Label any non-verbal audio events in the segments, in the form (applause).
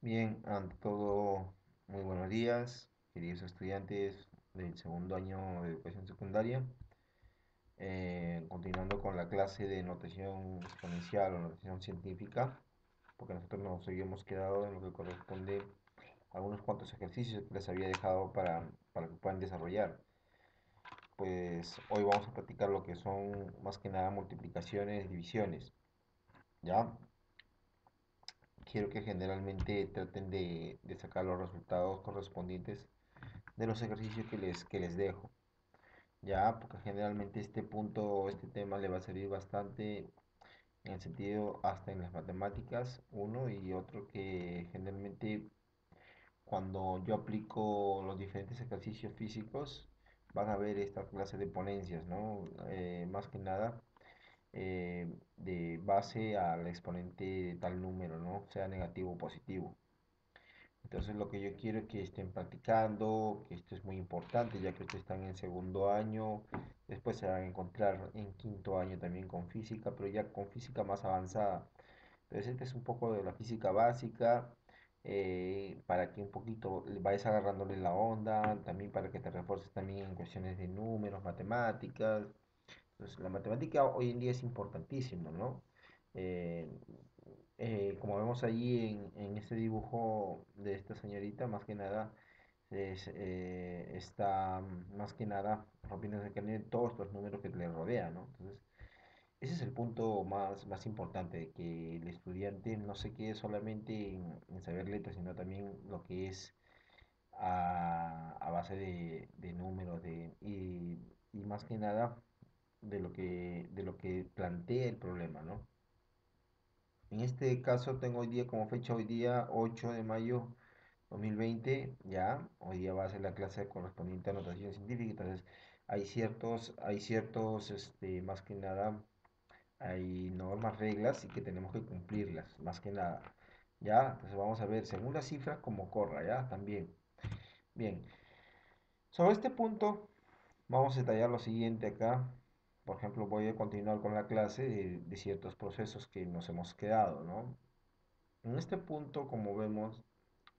Bien, ante todo, muy buenos días, queridos estudiantes del segundo año de educación secundaria. Eh, continuando con la clase de notación exponencial o notación científica, porque nosotros nos habíamos quedado en lo que corresponde a algunos cuantos ejercicios que les había dejado para, para que puedan desarrollar. Pues hoy vamos a practicar lo que son más que nada multiplicaciones divisiones. ¿Ya? Quiero que generalmente traten de, sacar los resultados correspondientes de los ejercicios que les, que les dejo. Ya, porque generalmente este punto, este tema le va a servir bastante en el sentido hasta en las matemáticas, uno y otro que generalmente cuando yo aplico los diferentes ejercicios físicos van a ver esta clase de ponencias, ¿no? Eh, más que nada eh, de base al exponente de tal número, ¿no? Sea negativo o positivo. Entonces lo que yo quiero es que estén practicando, que esto es muy importante ya que ustedes están en segundo año, después se van a encontrar en quinto año también con física, pero ya con física más avanzada. Entonces este es un poco de la física básica, eh, para que un poquito vayas agarrándole la onda, también para que te refuerces también en cuestiones de números, matemáticas, entonces, la matemática hoy en día es importantísima, ¿no? Eh, eh, como vemos allí en, en, este dibujo de esta señorita, más que nada, es, eh, está más que nada rompiendo de todos los números que le rodean, ¿no? Entonces, ese es el punto más, más importante, que el estudiante no se quede solamente en, saber letras, sino también lo que es a, base de, números de, y más que nada de lo que, de lo que plantea el problema, ¿no? En este caso tengo hoy día como fecha hoy día 8 de mayo 2020, ya, hoy día va a ser la clase correspondiente a notación científica, entonces hay ciertos, hay ciertos, este, más que nada, hay normas, reglas y que tenemos que cumplirlas, más que nada, ya, entonces vamos a ver según las cifras como corra, ya, también. Bien, sobre este punto vamos a detallar lo siguiente acá, por ejemplo, voy a continuar con la clase de, ciertos procesos que nos hemos quedado, ¿no? En este punto, como vemos,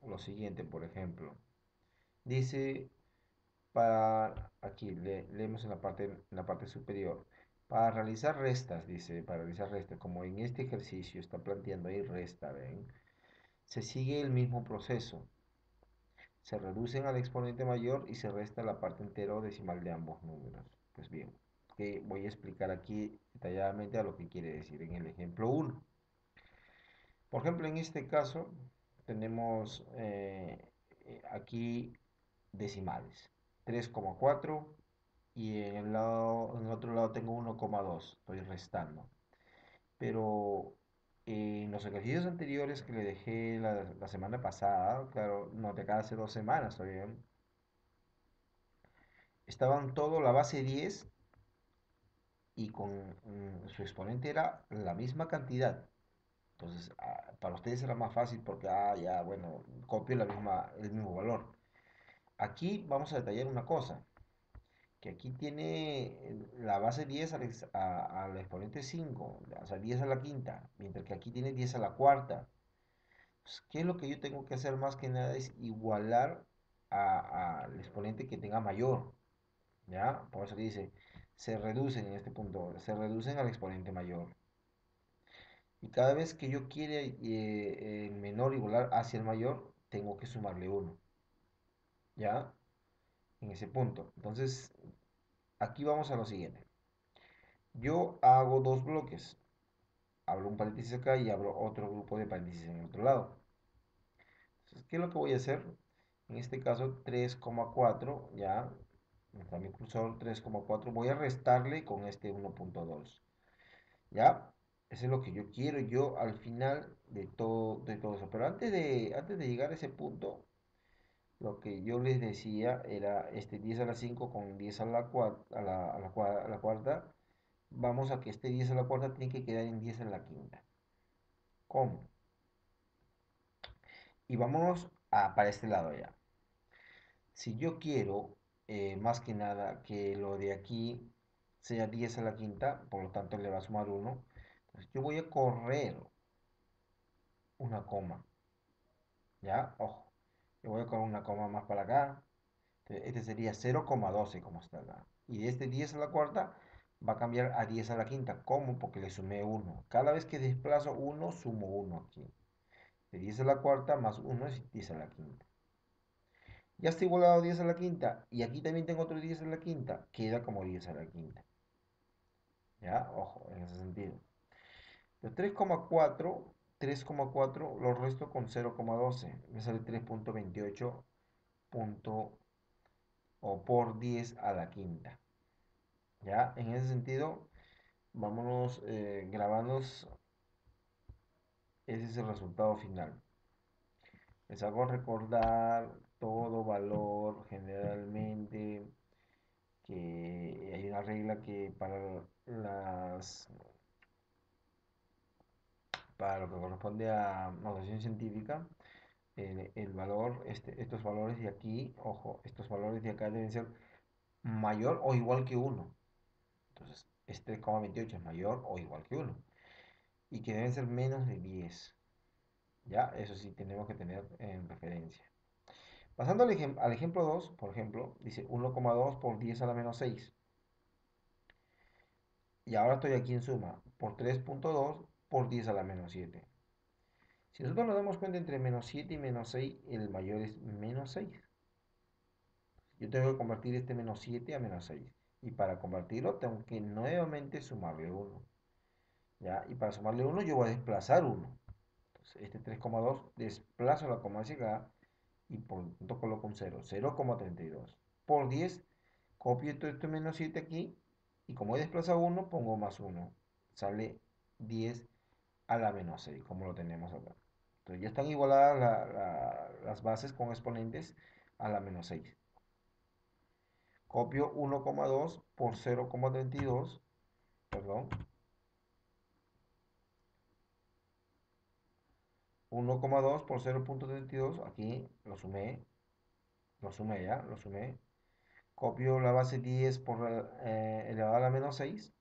lo siguiente, por ejemplo, dice, para, aquí le, leemos en la, parte, en la parte superior, para realizar restas, dice, para realizar restas, como en este ejercicio está planteando ahí resta, ¿ven? Se sigue el mismo proceso. Se reducen al exponente mayor y se resta la parte entera o decimal de ambos números. Pues bien, voy a explicar aquí detalladamente a lo que quiere decir en el ejemplo 1. Por ejemplo, en este caso tenemos eh, aquí decimales, 3,4 y en el, lado, en otro lado tengo 1,2, estoy restando. Pero en los ejercicios anteriores que le dejé la, semana pasada, claro, no te hace dos semanas todavía, estaban todo la base 10 y con mm, su exponente era la misma cantidad. Entonces, ah, para ustedes era más fácil porque, ah, ya, bueno, copio la misma, el mismo valor. Aquí vamos a detallar una cosa, que aquí tiene la base 10 al, al exponente 5, o sea, 10 a la quinta, mientras que aquí tiene 10 a la cuarta. Pues, ¿Qué es lo que yo tengo que hacer más que nada? Es igualar al exponente que tenga mayor. ¿Ya? Por eso dice, se reducen en este punto, se reducen al exponente mayor. Y cada vez que yo quiera eh, el menor igualar hacia el mayor, tengo que sumarle 1. ¿Ya? En ese punto. Entonces, aquí vamos a lo siguiente. Yo hago dos bloques. Abro un paréntesis acá y abro otro grupo de paréntesis en el otro lado. Entonces, ¿qué es lo que voy a hacer? En este caso, 3,4, ya, mi cursor 3,4, voy a restarle con este 1.2. ¿Ya? Eso es lo que yo quiero yo al final de todo, de todo eso. Pero antes de, antes de llegar a ese punto, lo que yo les decía era este 10 a la 5 con 10 a la, a la, a la, a la cuarta. Vamos a que este 10 a la cuarta tiene que quedar en 10 a la quinta. ¿Cómo? Y vamos a, para este lado ya. Si yo quiero, eh, más que nada, que lo de aquí sea 10 a la quinta, por lo tanto le va a sumar 1 yo voy a correr una coma. ¿Ya? Ojo. Yo voy con una coma más para acá. Este sería 0,12 como está acá. Y de este 10 a la cuarta va a cambiar a 10 a la quinta. ¿Cómo? Porque le sumé 1. Cada vez que desplazo 1, sumo 1 aquí. De 10 a la cuarta más 1 es 10 a la quinta. Ya está igualado a 10 a la quinta. Y aquí también tengo otro 10 a la quinta. Queda como 10 a la quinta. ¿Ya? Ojo, en ese sentido. 3,4, 3,4 lo resto con 0,12. Me sale 3.28 o por 10 a la quinta. ¿Ya? En ese sentido, vámonos eh, grabando. Ese es el resultado final. Les hago recordar todo valor generalmente que hay una regla que para las para lo que corresponde a notación científica el, valor este, estos valores de aquí ojo estos valores de acá deben ser mayor o igual que 1 entonces este 3,28 es mayor o igual que 1 y que deben ser menos de 10 ya eso sí tenemos que tener en referencia Pasando al, ejemplo 2, por ejemplo, dice 1,2 por 10 a la menos 6. Y ahora estoy aquí en suma, por 3.2 por 10 a la menos 7. Si nosotros nos damos cuenta entre menos 7 y menos 6, el mayor es menos 6. Yo tengo que convertir este menos 7 a menos 6. Y para convertirlo tengo que nuevamente sumarle 1. ¿Ya? Y para sumarle 1 yo voy a desplazar 1. Entonces este 3,2 desplazo la coma hacia acá y por tanto coloco un 0, 0,32. Por 10, copio esto, esto menos 7 aquí, y como he desplazado 1, pongo más 1. Sale 10 a la menos 6, como lo tenemos acá. Entonces ya están igualadas las bases con exponentes a la menos 6. Copio 1,2 por 0,32, perdón, 1,2 por 0.32, aquí lo sumé, lo sumé ya, lo sumé. Copio la base 10 por eh, elevado a la menos 6.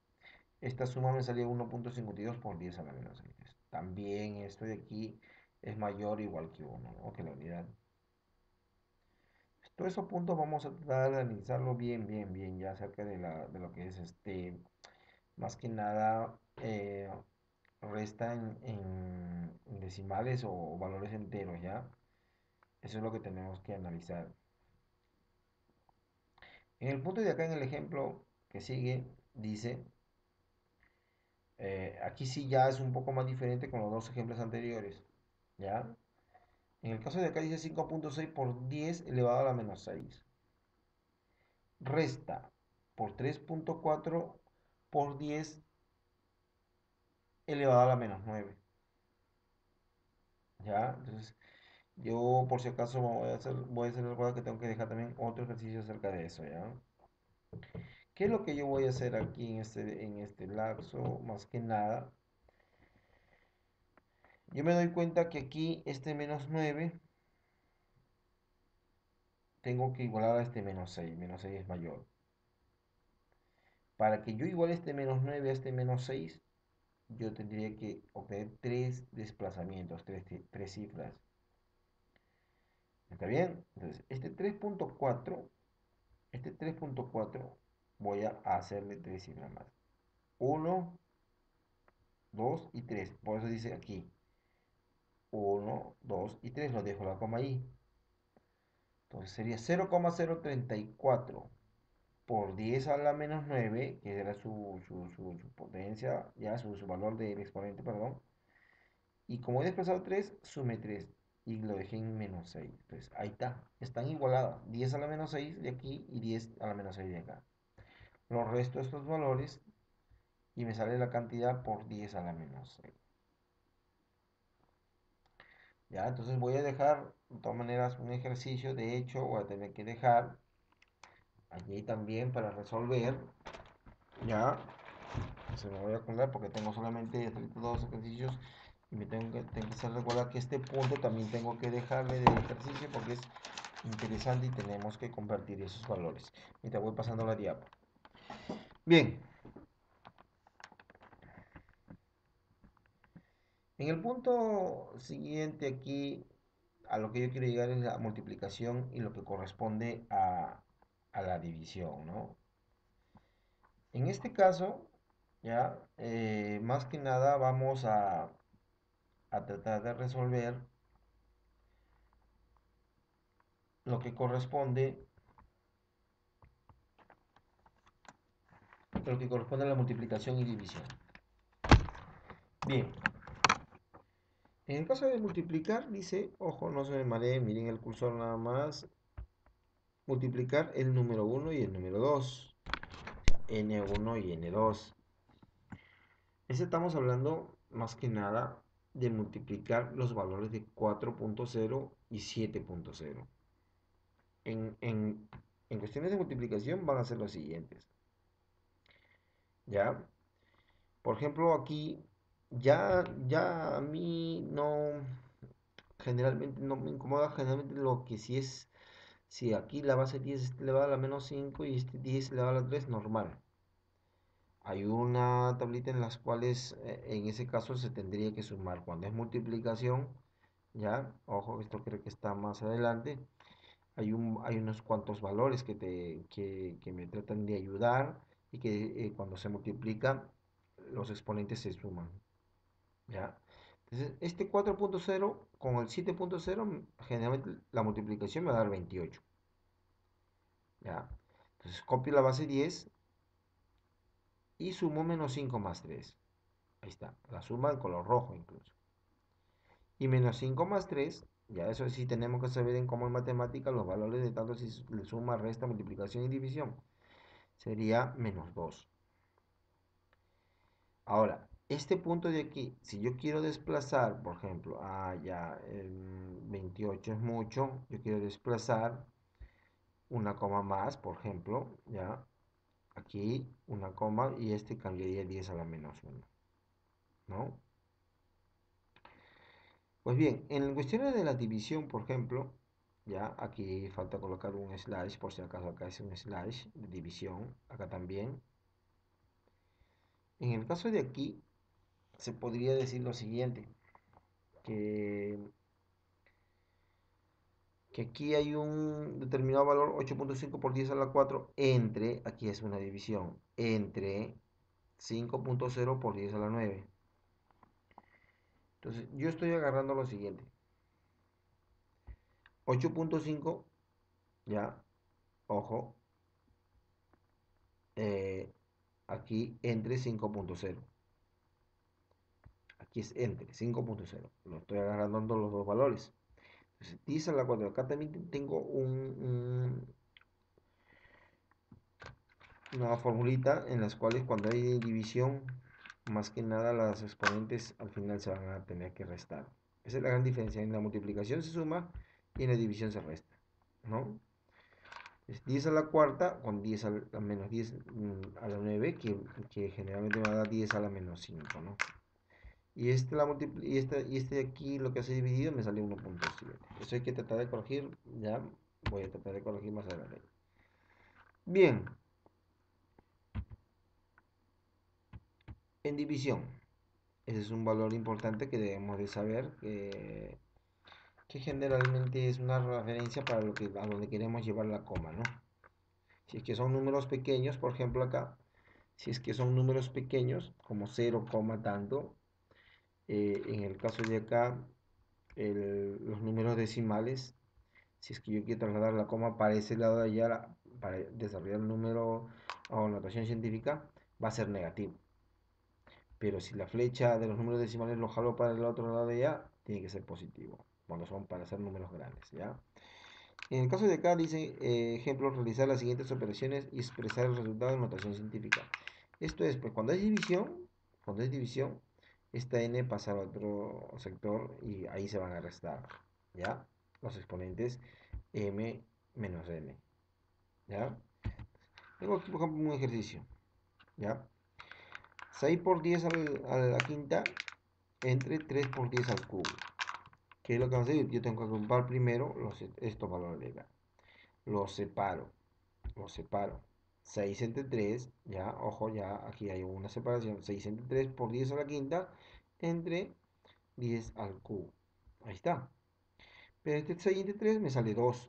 Esta suma me salió 1.52 por 10 a la menos 6. También esto de aquí es mayor o igual que 1, ¿no? que la unidad. Todos esos puntos vamos a tratar de analizarlo bien, bien, bien, ya acerca de, la, de lo que es este, más que nada, eh, resta en, decimales o valores enteros, ¿ya? Eso es lo que tenemos que analizar. En el punto de acá, en el ejemplo que sigue, dice, eh, aquí sí ya es un poco más diferente con los dos ejemplos anteriores, ¿ya? En el caso de acá dice 5.6 por 10 elevado a la menos 6. Resta por 3.4 por 10 elevado a la menos 9. ¿Ya? Entonces, yo por si acaso voy a hacer, voy a hacer que tengo que dejar también otro ejercicio acerca de eso, ¿ya? ¿Qué es lo que yo voy a hacer aquí en este, en este lapso? Más que nada, yo me doy cuenta que aquí este menos 9 tengo que igualar a este menos 6. Menos 6 es mayor. Para que yo iguale este menos 9 a este menos 6, yo tendría que obtener tres desplazamientos, tres, tres cifras. ¿Está bien? Entonces, este 3.4, este 3.4 voy a hacerle tres cifras más. 1, 2 y 3. Por eso dice aquí. 1, 2 y 3. Lo dejo la coma ahí. Entonces sería 0,034 por 10 a la menos 9, que era su, potencia, ya su, valor del exponente, perdón. Y como he desplazado 3, sume 3 y lo dejé en menos 6. Entonces ahí está, están igualadas. 10 a la menos 6 de aquí y 10 a la menos 6 de acá. Lo resto estos valores y me sale la cantidad por 10 a la menos 6. Ya, entonces voy a dejar de todas maneras un ejercicio. De hecho, voy a tener que dejar allí también para resolver ya se me voy a acordar porque tengo solamente dos ejercicios y me tengo que, tengo que hacer recordar que este punto también tengo que dejarle de ejercicio porque es interesante y tenemos que convertir esos valores. Mientras voy pasando la diapo bien. En el punto siguiente aquí a lo que yo quiero llegar es la multiplicación y lo que corresponde a, la división, ¿no? En este caso, ya, eh, más que nada vamos a, a tratar de resolver lo que corresponde lo que corresponde a la multiplicación y división. Bien. En el caso de multiplicar, dice, ojo, no se me maree, miren el cursor nada más. Multiplicar el número 1 y el número 2. N1 y N2. Ese estamos hablando más que nada de multiplicar los valores de 4.0 y 7.0. En, en, en cuestiones de multiplicación van a ser los siguientes. ¿Ya? Por ejemplo, aquí ya, ya a mí no, generalmente no me incomoda, generalmente lo que si es, si aquí la base 10 es elevada a la menos 5 y este 10 elevado a la 3, normal. Hay una tablita en las cuales eh, en ese caso se tendría que sumar. Cuando es multiplicación, ya, ojo, esto creo que está más adelante. Hay, un, hay unos cuantos valores que, te, que, que me tratan de ayudar y que eh, cuando se multiplica los exponentes se suman. ¿ya? Entonces, este 4.0 con el 7.0, generalmente la multiplicación me va a dar 28. ¿ya? Entonces, copio la base 10 y sumo menos 5 más 3. Ahí está, la suma en color rojo incluso. Y menos 5 más 3, ya eso sí tenemos que saber en cómo en matemática los valores de tanto si suma, resta, multiplicación y división. Sería menos 2. Ahora, este punto de aquí, si yo quiero desplazar, por ejemplo, ah, ya, 28 es mucho, yo quiero desplazar una coma más, por ejemplo, ya, aquí una coma y este cambiaría 10 a la menos 1, ¿no? Pues bien, en cuestiones de la división, por ejemplo, ya, aquí falta colocar un slash, por si acaso acá es un slash de división, acá también. En el caso de aquí, se podría decir lo siguiente, que, aquí hay un determinado valor 8.5 por 10 a la 4 entre, aquí es una división, entre 5.0 por 10 a la 9. Entonces, yo estoy agarrando lo siguiente. 8.5, ya, ojo, eh, aquí entre 5.0 aquí es entre 5.0. Lo estoy agarrando los dos valores. Entonces, 10 a la 4. Acá también tengo un, una formulita en las cuales cuando hay división, más que nada las exponentes al final se van a tener que restar. Esa es la gran diferencia. En la multiplicación se suma y en la división se resta. ¿no? Es 10 a la cuarta con 10 a, la menos 10 mm, a la 9, que, que generalmente me va a dar 10 a la menos 5. ¿no? Y este, la y, este, y este aquí, lo que hace dividido, me sale 1.7. Eso hay que tratar de corregir. Ya voy a tratar de corregir más adelante. Bien. En división. Ese es un valor importante que debemos de saber. Que, que generalmente es una referencia para lo que, a donde queremos llevar la coma, ¿no? Si es que son números pequeños, por ejemplo acá, si es que son números pequeños, como 0, tanto, eh, en el caso de acá, los números decimales, si es que yo quiero trasladar la coma para ese lado de allá, para desarrollar el número o notación científica, va a ser negativo. Pero si la flecha de los números decimales lo jalo para el otro lado de allá, tiene que ser positivo, cuando son para ser números grandes, ¿ya? En el caso de acá dice, eh, ejemplo, realizar las siguientes operaciones y expresar el resultado en notación científica. Esto es, pues cuando hay división, cuando es división, esta n pasa a otro sector y ahí se van a restar, ¿ya? Los exponentes m menos n, ¿ya? Tengo aquí, por ejemplo, un ejercicio, ¿ya? 6 por 10 a la quinta entre 3 por 10 al cubo. ¿Qué es lo que vamos a hacer? Yo tengo que agrupar primero los, estos valores de acá. Los separo, los separo. 6 entre 3, ya, ojo, ya aquí hay una separación, 6 entre 3 por 10 a la quinta entre 10 al cubo. Ahí está. Pero este 6 entre 3 me sale 2.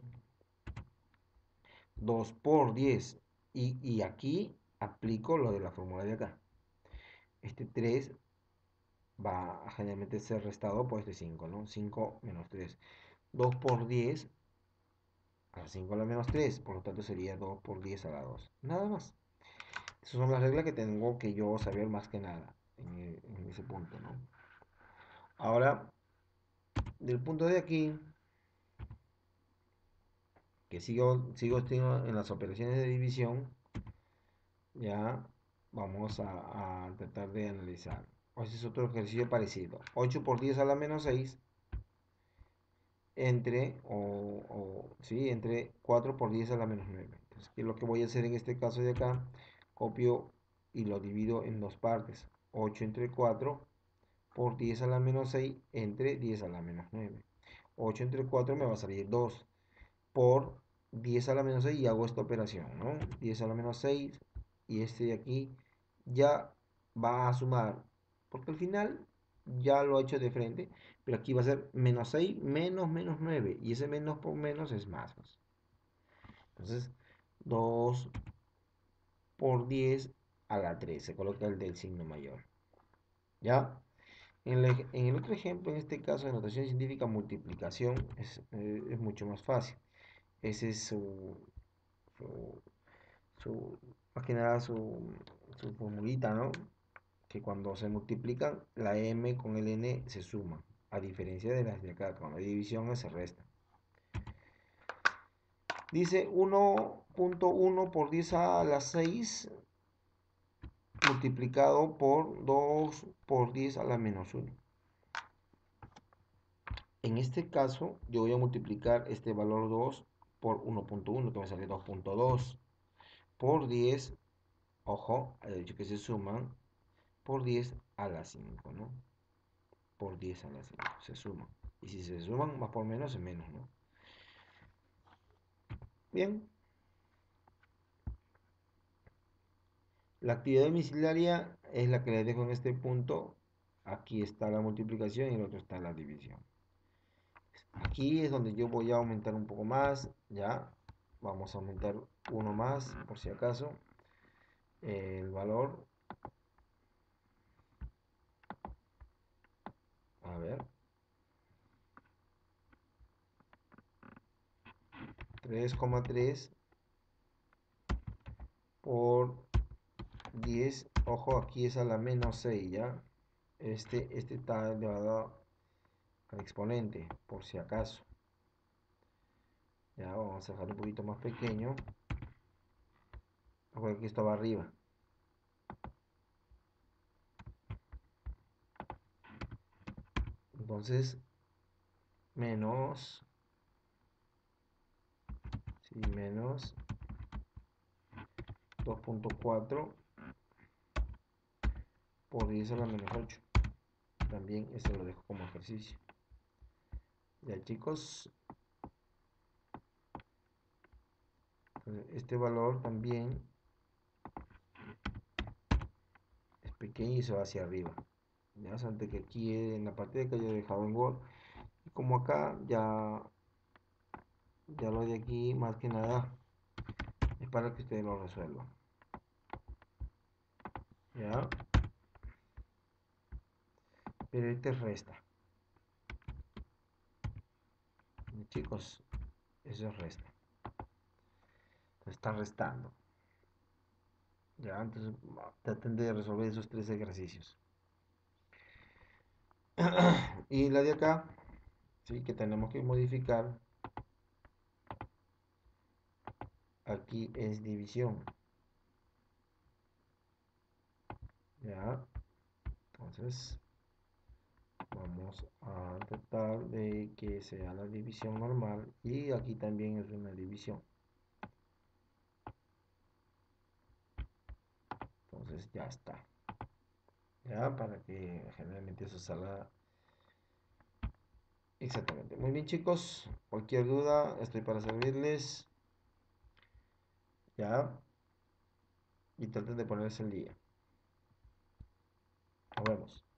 2 por 10. Y, y aquí aplico lo de la fórmula de acá. Este 3 va a generalmente ser restado por este 5, ¿no? 5 menos 3. 2 por 10 a 5 a la menos 3, por lo tanto sería 2 por 10 a la 2. Nada más. Esas son las reglas que tengo que yo saber más que nada en, en ese punto, ¿no? Ahora, del punto de aquí, que sigo, sigo en las operaciones de división, ya vamos a, a tratar de analizar. Este es otro ejercicio parecido. 8 por 10 a la menos 6 entre, o, sí, entre 4 por 10 a la menos 9. Entonces, ¿qué es lo que voy a hacer en este caso de acá? Copio y lo divido en dos partes. 8 entre 4 por 10 a la menos 6 entre 10 a la menos 9. 8 entre 4 me va a salir 2 por 10 a la menos 6 y hago esta operación, ¿no? 10 a la menos 6 y este de aquí ya va a sumar, porque al final ya lo he hecho de frente, pero aquí va a ser menos 6 menos menos 9, y ese menos por menos es más. Pues. Entonces, 2 por 10 a la 3, se coloca el del signo mayor. ¿Ya? En, el otro ejemplo, en este caso de notación científica, multiplicación es, eh, es mucho más fácil. Ese es su, su, su más que nada su, su formulita, ¿no? Que cuando se multiplican, la m con el n se suma, a diferencia de las de acá, con la división se resta. Dice 1.1 por 10 a la 6 multiplicado por 2 por 10 a la menos 1. En este caso, yo voy a multiplicar este valor 2 por 1.1, que me sale 2.2 por 10. Ojo, he dicho que se suman por 10 a la 5, ¿no? Por 10 a la 5, se suma. Y si se suman más por menos, es menos, ¿no? Bien. La actividad domiciliaria es la que les dejo en este punto. Aquí está la multiplicación y el otro está la división. Aquí es donde yo voy a aumentar un poco más, ya. Vamos a aumentar uno más, por si acaso. El valor A ver. 3,3 por 10. Ojo, aquí es a la menos 6, ¿ya? Este, este está elevado al exponente, por si acaso. Ya, vamos a dejar un poquito más pequeño. Ojo, aquí estaba arriba. Entonces, menos, sí, menos 2.4 por 10 a la menos 8. También eso lo dejo como ejercicio. Ya chicos, este valor también es pequeño y se va hacia arriba ya antes que aquí en la partida que yo he dejado en Word y como acá ya ya lo de aquí más que nada es para que ustedes lo resuelvan. Ya. Pero este resta. Chicos eso resta. Está restando. Ya entonces traten de resolver esos tres ejercicios (clears throat) y la de acá, sí, que tenemos que modificar. Aquí es división. Ya. Entonces, vamos a tratar de que sea la división normal. Y aquí también es una división. Entonces ya está ya para que generalmente eso salga exactamente. Muy bien chicos cualquier duda estoy para servirles. Ya. Y traten de ponerse el día. Nos vemos